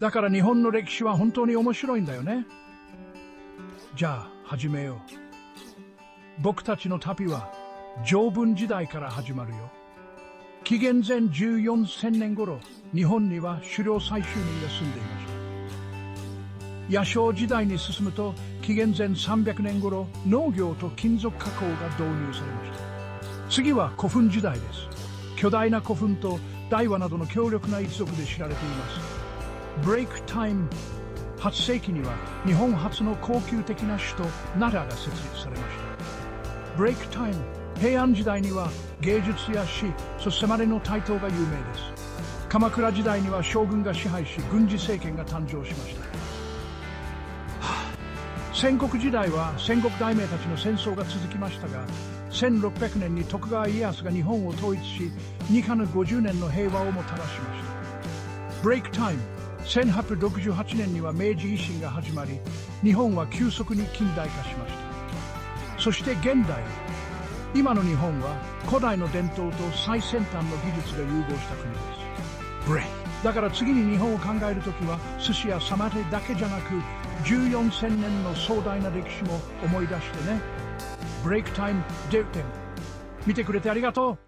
だから日本の歴史は本当に面白いんだよね。じゃあ、始めよう。僕たちの旅は、縄文時代から始まるよ。紀元前14千年頃、日本には狩猟採集人が住んでいました。野生時代に進むと、紀元前300年頃、農業と金属加工が導入されました。次は古墳時代です。巨大な古墳と大和などの強力な一族で知られています。ブレイクタイム8世紀には日本初の高級的な首都奈良が設立されました。ブレイクタイム平安時代には芸術や詩そしてまでの台頭が有名です。鎌倉時代には将軍が支配し軍事政権が誕生しました、はあ、戦国時代は戦国大名たちの戦争が続きましたが1600年に徳川家康が日本を統一し2かの50年の平和をもたらしました。ブレイクタイム1868年には明治維新が始まり日本は急速に近代化しました。そして現代今の日本は古代の伝統と最先端の技術が融合した国です。ブレイだから次に日本を考えるときは寿司やサマテだけじゃなく14千年の壮大な歴史も思い出してね。ブレイクタイムデューテン見てくれてありがとう